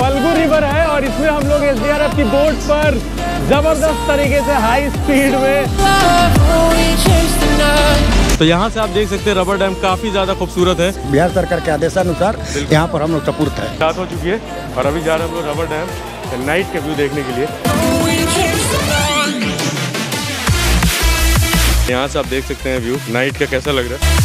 Phalgu river है और इसमें हम लोग एसडीआरएफ की बोट पर ज़बरदस्त तरीके से हाई स्पीड में तो यहाँ से आप देख सकते हैं रबर डैम काफ़ी ज़्यादा खूबसूरत है। बिहार सरकार के आदेशानुसार यहाँ पर हम लोग सपूर्त है। रात हो चुकी है और अभी जा रहे हैं हम लोग रबर डैम नाइट का व्यू देखने के लिए। यहाँ से आप देख सकते हैं व्यू। नाइट का कैसा लग रहा है?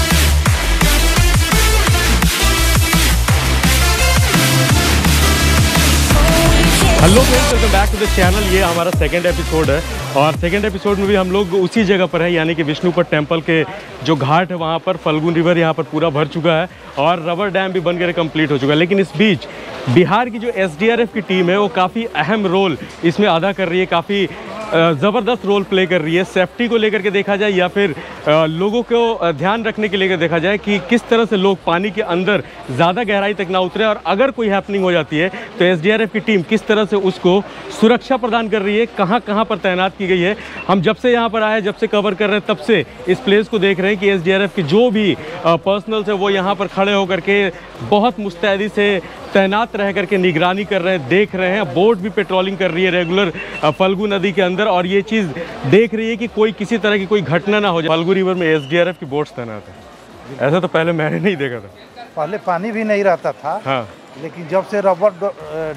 Hello friends welcome back to the channel ये हमारा सेकंड एपिसोड है। और सेकंड एपिसोड में भी हम लोग उसी जगह पर है, यानी कि विष्णुपट टेंपल के जो घाट है, वहाँ पर फल्गुन रिवर यहाँ पर पूरा भर चुका है और रबर डैम भी बन कर कंप्लीट हो चुका है। लेकिन इस बीच बिहार की जो एसडीआरएफ की टीम है, वो काफ़ी अहम रोल इसमें अदा कर रही है। काफ़ी ज़बरदस्त रोल प्ले कर रही है। सेफ्टी को लेकर के देखा जाए या फिर लोगों को ध्यान रखने के लेकर देखा जाए कि किस तरह से लोग पानी के अंदर ज़्यादा गहराई तक ना उतरे और अगर कोई हैपनिंग हो जाती है तो एसडीआरएफ की टीम किस तरह से उसको सुरक्षा प्रदान कर रही है कहाँ कहाँ पर तैनात की गई है। हम जब से यहाँ पर आए, जब से कवर कर रहे हैं, तब से इस प्लेस को देख रहे हैं कि एस के जो भी पर्सनल्स है, वो यहाँ पर खड़े होकर के बहुत मुस्तैदी से तैनात रह करके निगरानी कर रहे हैं देख रहे हैं। बोट भी पेट्रोलिंग कर रही है रेगुलर फल्गु नदी के अंदर। और ये चीज़ देख रही है कि कोई किसी तरह की कोई घटना ना हो जाए। फल्गु रिवर में एस की बोट्स तैनात है। ऐसा तो पहले मैंने नहीं देखा था। पहले पानी भी नहीं रहता था हाँ। लेकिन जब से रबर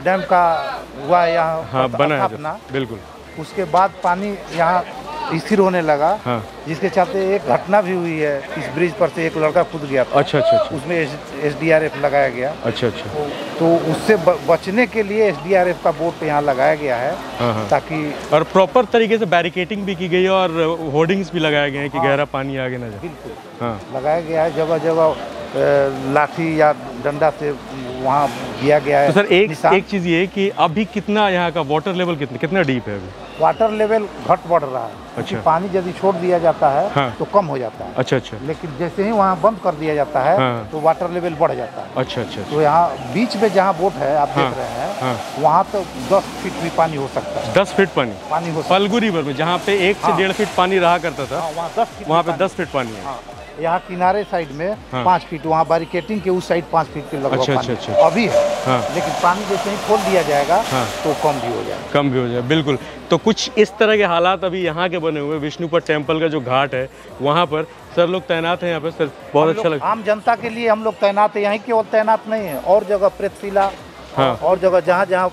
डैम का हुआ यहाँ हाँ बना है बिल्कुल। उसके बाद पानी यहाँ स्थिर होने लगा हाँ। जिसके चलते एक घटना भी हुई है इस ब्रिज पर से एक लड़का कूद गया था। अच्छा अच्छा अच्छा। उसमें एस डी आर एफ़ लगाया गया। अच्छा अच्छा। तो उससे बचने के लिए एस डी आर एफ़ का बोर्ड यहाँ लगाया गया है हाँ हाँ। ताकि और प्रॉपर तरीके से बैरिकेटिंग भी की गई है और होर्डिंग्स भी लगाए गए हैं कि गहरा पानी आगे ना जाए। बिल्कुल। हाँ। लगाया गया है जगह जगह लाठी या डंडा से वहाँ दिया गया है तो सर एक एक चीज़ ये कि अभी कितना यहाँ का वाटर लेवल कितना कितना डीप है अभी? वाटर लेवल घट बढ़ रहा है। अच्छा। पानी यदि छोड़ दिया जाता है हाँ। तो कम हो जाता है। अच्छा अच्छा। लेकिन जैसे ही वहाँ बंद कर दिया जाता है हाँ। तो वाटर लेवल बढ़ जाता है। अच्छा अच्छा अच्छा। तो यहाँ बीच में जहाँ बोट है आप हाँ, देख रहे हैं हाँ। वहाँ तो 10 फीट भी पानी हो सकता है। दस फीट पानी? पानी हो सकता फल्गु रिवर में जहाँ पे एक से हाँ। डेढ़ फीट पानी रहा करता था हाँ, वहाँ दस वहाँ पे दस फीट पानी है। हाँ। यहाँ किनारे साइड में हाँ। पाँच फीट वहाँ बैरिकेटिंग के उस साइड पाँच फीट के लगभग अच्छा, अच्छा, अच्छा। अभी है हाँ लेकिन पानी जैसे ही खोल दिया जाएगा हाँ। तो कम भी हो जाएगा कम भी हो जाए बिल्कुल तो कुछ इस तरह के हालात अभी यहाँ के बने हुए हैं। विष्णुपट टेंपल का जो घाट है वहाँ पर सर लोग तैनात हैं यहाँ पे सर बहुत अच्छा लगता लगा आम जनता के लिए हम लोग तैनात है यहीं केवल तैनात नहीं है और जगह प्रेतशिला हाँ। और जगह जहाँ जहाँ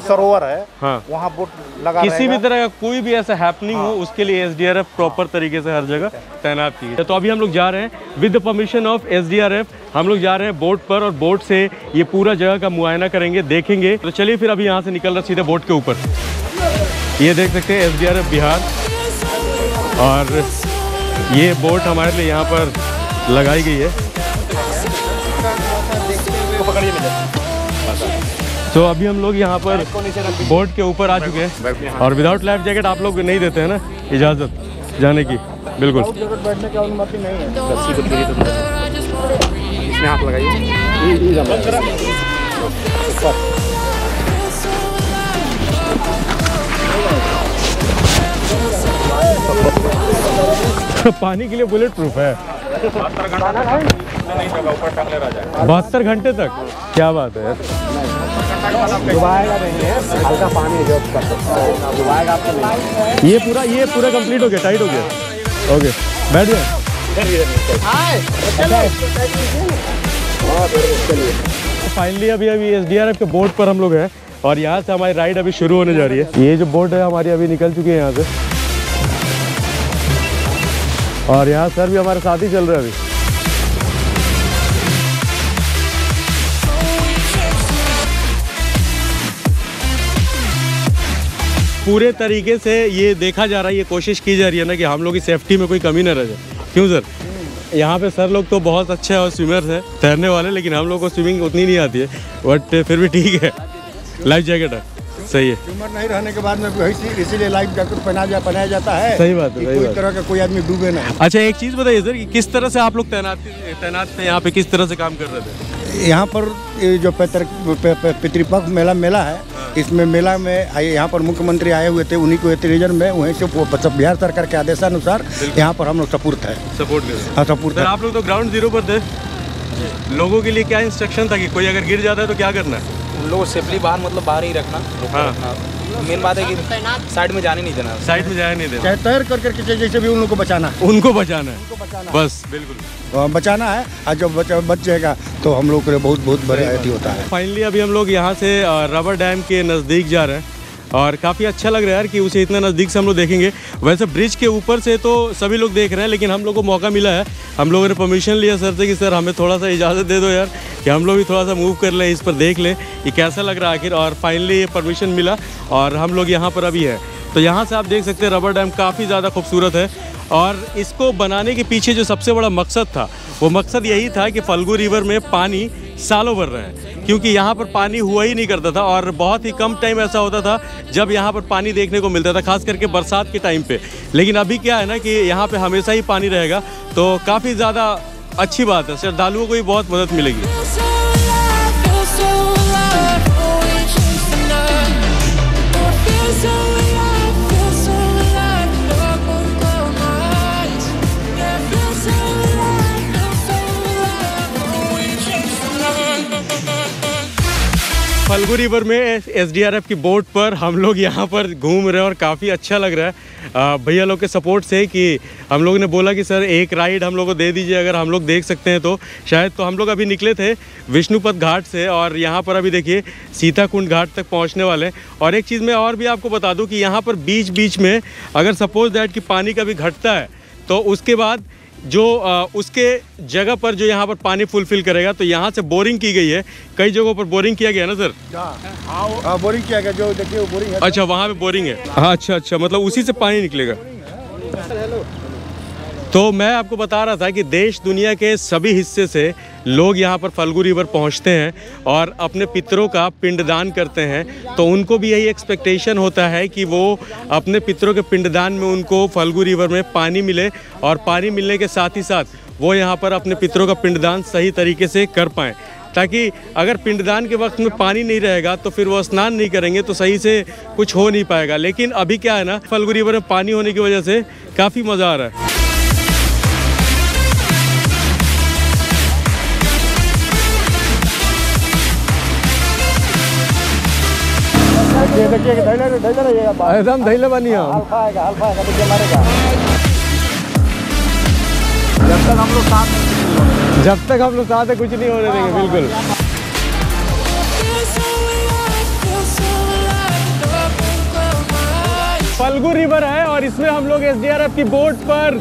सरोवर है। हाँ। वहाँ बोट लगा किसी भी तरह का कोई भी ऐसा हैपनिंग हाँ। हो। उसके लिए एस प्रॉपर तरीके से हर जगह तैनात की है तो अभी हम लोग जा रहे हैं with the permission of S हम लोग जा रहे हैं बोट पर और बोट से ये पूरा जगह का मुआयना करेंगे देखेंगे। तो चलिए फिर अभी यहाँ से निकल रहे सीधे बोट के ऊपर। ये देख सकते हैं S D R F Bihar. और ये बोट हमारे लिए यहाँ पर लगाई गई है। तो अभी हम लोग यहाँ पर बोट के ऊपर आ चुके हैं। और विदाउट लाइफ जैकेट आप लोग नहीं देते हैं ना इजाज़त जाने की। बिल्कुल। पानी के लिए बुलेट प्रूफ है। बहत्तर घंटे तक। क्या बात है हल्का पानी ये पूरा ये पूरा कंप्लीट हो गया टाइट हो गया। ओके बैठ जाए। फाइनली अभी अभी SDRF के बोर्ड पर हम लोग हैं और यहाँ से हमारी राइड अभी शुरू होने जा रही है। ये जो बोट है, हमारी अभी निकल चुकी है यहाँ से। और यहाँ सर भी हमारे साथ ही चल रहे हैं अभी। पूरे तरीके से ये देखा जा रहा है ये कोशिश की जा रही है ना कि हम लोग की सेफ्टी में कोई कमी ना रह जाए। क्यों सर यहाँ पे सर लोग तो बहुत अच्छे और स्विमर्स हैं तैरने वाले लेकिन हम लोग को स्विमिंग उतनी नहीं आती है। बट फिर भी ठीक है। लाइफ जैकेट है। सही है। उम्र नहीं रहने के बाद में इसीलिए लाइफ जैकेट पहना जा पहनाया जाता है सही बात है, सही कोई तरह का कोई आदमी डूबे ना। अच्छा एक चीज़ बताइए सर कि किस तरह से आप लोग तैनात तैनात थे यहाँ पे किस तरह से काम कर रहे थे? यहाँ पर जो पितर प- प- पितृपक्ष मेला मेला है इसमें मेला में यहाँ पर मुख्यमंत्री आए हुए थे उन्हीं को रीजन में वहीं से बिहार सरकार के आदेशानुसार यहाँ पर हम लोग सपूर्त है। सपोर्ट हाँ। सपूर्त है। आप लोग तो ग्राउंड ज़ीरो पर थे। लोगों के लिए क्या इंस्ट्रक्शन था कि कोई अगर गिर जाता है तो क्या करना है? उन लोगों सेफली बाहर मतलब बाहर ही रखना हाँ। मेन बात है कि साइड में जाने नहीं देना। साइड में जाने नहीं देना। चाहे तैर कर करके जैसे भी उन लोग को बचाना। है। उनको बचाना है। बस बिल्कुल। बचाना है। और जब बच, बच जाएगा तो हम लोग के लिए बहुत बहुत बड़े होता है। फाइनली अभी हम लोग यहाँ से रबर डैम के नज़दीक जा रहे हैं। और काफ़ी अच्छा लग रहा है यार कि उसे इतना नज़दीक से हम लोग देखेंगे। वैसे ब्रिज के ऊपर से तो सभी लोग देख रहे हैं, लेकिन हम लोग को मौका मिला है। हम लोगों ने परमिशन लिया सर से कि सर हमें थोड़ा सा इजाज़त दे दो यार, कि हम लोग भी थोड़ा सा मूव कर लें, इस पर देख लें कि कैसा लग रहा है आखिर। और फाइनली ये परमिशन मिला और हम लोग यहाँ पर अभी है। तो यहाँ से आप देख सकते हैं रबर डैम काफ़ी ज़्यादा खूबसूरत है। और इसको बनाने के पीछे जो सबसे बड़ा मकसद था, वो मकसद यही था कि फल्गु रिवर में पानी सालों भर रहे हैं। क्योंकि यहाँ पर पानी हुआ ही नहीं करता था और बहुत ही कम टाइम ऐसा होता था जब यहाँ पर पानी देखने को मिलता था, खास करके बरसात के टाइम पे। लेकिन अभी क्या है ना कि यहाँ पे हमेशा ही पानी रहेगा तो काफ़ी ज़्यादा अच्छी बात है। श्रद्धालुओं को भी बहुत मदद मिलेगी। फल्गु रिवर में एसडीआरएफ की बोट पर हम लोग यहाँ पर घूम रहे हैं और काफ़ी अच्छा लग रहा है। भैया लोग के सपोर्ट से कि हम लोग ने बोला कि, सर, एक राइड हम लोग को दे दीजिए, अगर हम लोग देख सकते हैं तो। शायद तो हम लोग अभी निकले थे विष्णुपद घाट से और यहाँ पर अभी देखिए सीताकुंड घाट तक पहुँचने वाले हैं। और एक चीज़ मैं और भी आपको बता दूँ कि यहाँ पर बीच बीच में अगर सपोज़ दैट कि पानी का कभी घटता है तो उसके बाद जो आ, उसके जगह पर जो यहाँ पर पानी फुलफिल करेगा तो यहाँ से बोरिंग की गई है। कई जगहों पर बोरिंग किया गया ना सर? हाँ। बोरिंग किया गया जो देखिए वो बोरिंग है। अच्छा वहाँ पे बोरिंग है। हाँ अच्छा अच्छा मतलब उसी से पानी निकलेगा। तो मैं आपको बता रहा था कि देश दुनिया के सभी हिस्से से लोग यहाँ पर फल्गु रिवर पहुँचते हैं और अपने पितरों का पिंडदान करते हैं। तो उनको भी यही एक्सपेक्टेशन होता है कि वो अपने पितरों के पिंडदान में उनको फल्गु रिवर में पानी मिले और पानी मिलने के साथ ही साथ वो यहाँ पर अपने पितरों का पिंडदान सही तरीके से कर पाएँ। ताकि अगर पिंडदान के वक्त में पानी नहीं रहेगा तो फिर वो स्नान नहीं करेंगे तो सही से कुछ हो नहीं पाएगा। लेकिन अभी क्या है ना, फल्गु रिवर में पानी होने की वजह से काफ़ी मज़ा आ रहा है। देखिए एकदम धैले बनी मारेगा जब तक हम लोग साथ में जब तक हम लोग साथ है कुछ नहीं होने देंगे बिल्कुल. फल्गु रिवर है और इसमें हम लोग एसडीआरएफ की बोट पर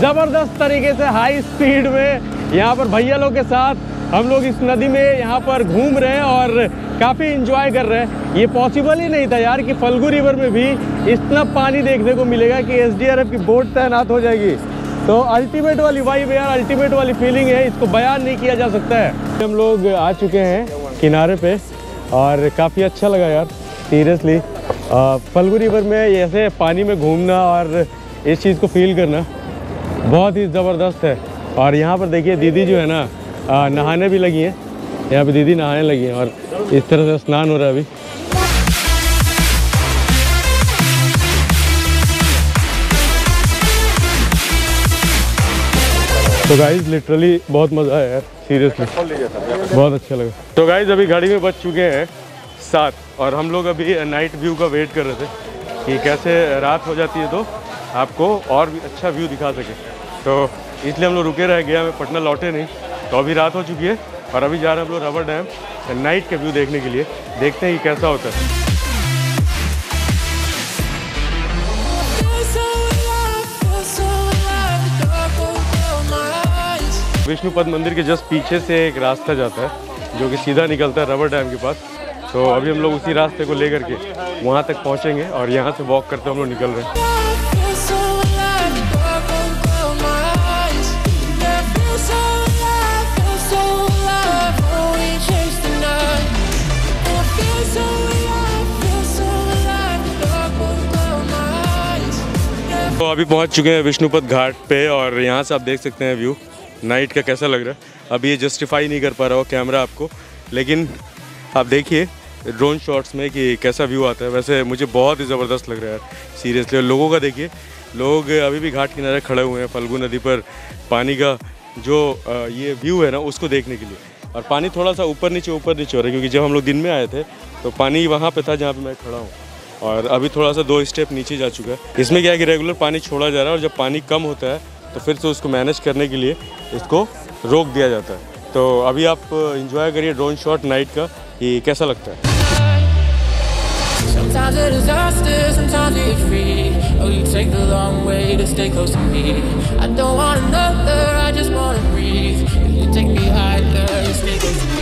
ज़बरदस्त तरीके से हाई स्पीड में यहाँ पर भैया लोग के साथ हम लोग इस नदी में यहाँ पर घूम रहे हैं और काफ़ी इंजॉय कर रहे हैं। ये पॉसिबल ही नहीं था यार कि फल्गु रिवर में भी इतना पानी देखने को मिलेगा कि एसडीआरएफ की बोट तैनात हो जाएगी। तो अल्टीमेट वाली वाइब यार अल्टीमेट वाली फीलिंग है, इसको बयान नहीं किया जा सकता है। हम लोग आ चुके हैं किनारे पे और काफ़ी अच्छा लगा यार सीरियसली फल्गु रिवर में ऐसे पानी में घूमना और इस चीज़ को फील करना बहुत ही ज़बरदस्त है। और यहाँ पर देखिए दीदी जो है ना नहाने भी लगी हैं। यहाँ पे दीदी नहाने लगी हैं और इस तरह से स्नान हो रहा है अभी। तो गाइज़ लिटरली बहुत मज़ा आया यार सीरियसली बहुत अच्छा लगा। तो गाइज़ अभी गाड़ी में बच चुके हैं सात और हम लोग अभी नाइट व्यू का वेट कर रहे थे कि कैसे रात हो जाती है तो आपको और भी अच्छा व्यू दिखा सके। तो इसलिए हम लोग रुके रह गए हमें पटना लौटे नहीं। तो अभी रात हो चुकी है। और अभी जा रहे हैं हम लोग रबर डैम, नाइट के व्यू देखने के लिए। देखते हैं कि कैसा होता है. विष्णुपद मंदिर के जस्ट पीछे से एक रास्ता जाता है, जो कि सीधा निकलता है रबर डैम के पास। तो अभी हम लोग उसी रास्ते को लेकर के वहाँ तक पहुँचेंगे और यहाँ से वॉक करते हम लोग निकल रहे हैं। तो अभी पहुँच चुके हैं विष्णुपद घाट पे और यहाँ से आप देख सकते हैं व्यू। नाइट का कैसा लग रहा है? अभी ये जस्टिफाई नहीं कर पा रहा हो कैमरा आपको, लेकिन आप देखिए ड्रोन शॉट्स में कि कैसा व्यू आता है। वैसे मुझे बहुत ही ज़बरदस्त लग रहा है सीरियसली और लोगों का देखिए, लोग अभी भी घाट किनारे खड़े हुए हैं, फल्गु नदी पर पानी का जो ये व्यू है ना, उसको देखने के लिए। और पानी थोड़ा सा ऊपर नीचे ऊपर नीचे हो रहा है, क्योंकि जब हम लोग दिन में आए थे तो पानी वहाँ पे था जहाँ पे मैं खड़ा हूँ। और अभी थोड़ा सा दो स्टेप नीचे जा चुका है इसमें क्या है कि रेगुलर पानी छोड़ा जा रहा है और जब पानी कम होता है तो फिर से उसको मैनेज करने के लिए इसको रोक दिया जाता है तो अभी आप इंजॉय करिए ड्रोन शॉट नाइट का कि कैसा लगता है Sometimes disaster, sometimes free. Oh, you take the long way to stay close to me. I don't wanna know